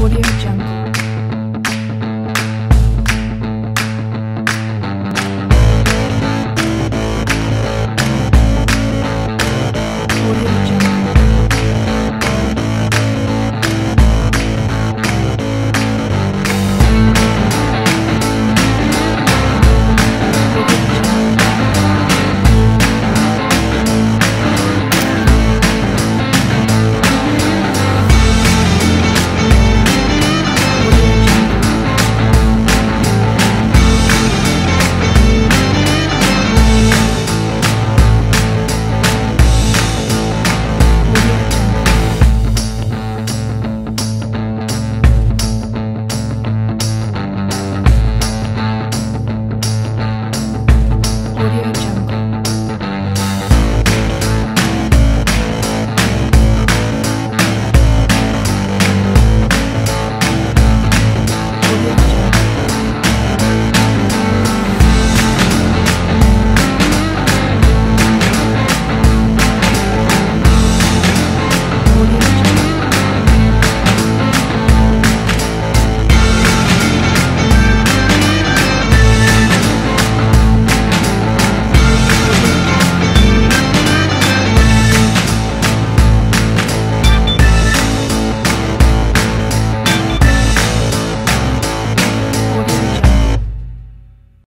Audio Jungle. Audio.